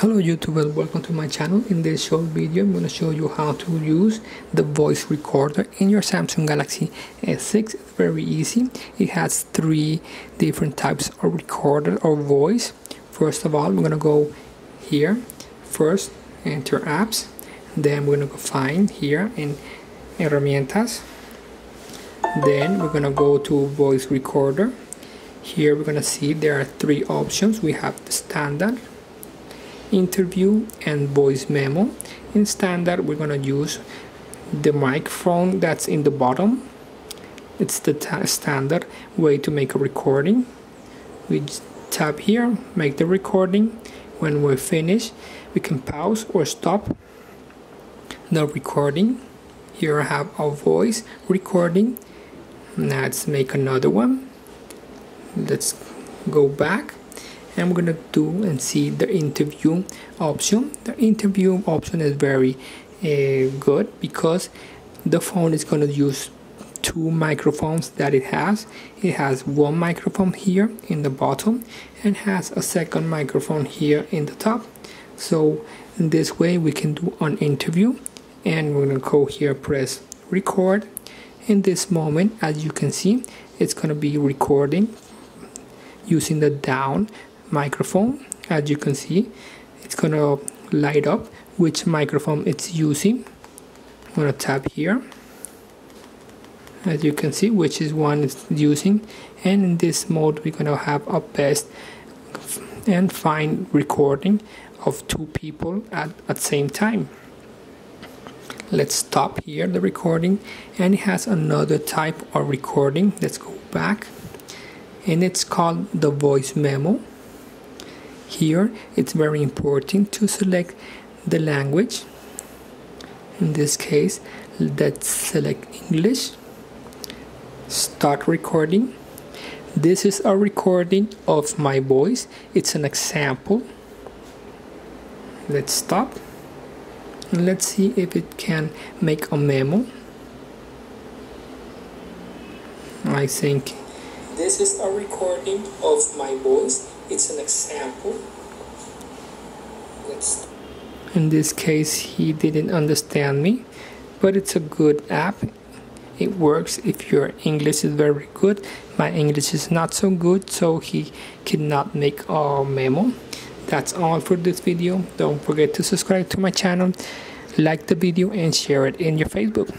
Hello YouTube and welcome to my channel. In this short video I'm going to show you how to use the voice recorder in your Samsung Galaxy S6. It's very easy. It has three different types of recorder or voice. First of all we're going to go here. First enter apps. Then we're going to go find here in herramientas. Then we're going to go to voice recorder. Here we're going to see there are three options. We have the standard interview and voice memo. In standard we're going to use the microphone that's in the bottom. It's the standard way to make a recording. We tap here make the recording. When we're finished we can pause or stop the recording. Here I have a voice recording. Let's make another one. Let's go back and we're gonna do and see the interview option. The interview option is very uh, good because the phone is gonna use two microphones that it has. It has one microphone here in the bottom and has a second microphone here in the top. So in this way we can do an interview and we're gonna go here press record. In this moment as you can see it's gonna be recording using the down microphone. As you can see it's gonna light up. Which microphone it's using. I'm gonna tap here. As you can see which is one it's using. And in this mode we're gonna have a best and fine recording of two people at, at the same time. Let's stop here the recording. And it has another type of recording. Let's go back. And it's called the voice memo here it's very important to select the language. In this case let's select English. Start recording. This is a recording of my voice. It's an example. Let's stop. And let's see if it can make a memo. I think this is a recording of my voice it's an example. Let's in this case he didn't understand me but it's a good app. It works if your English is very good. My English is not so good so he cannot make a memo. That's all for this video. Don't forget to subscribe to my channel like the video and share it in your Facebook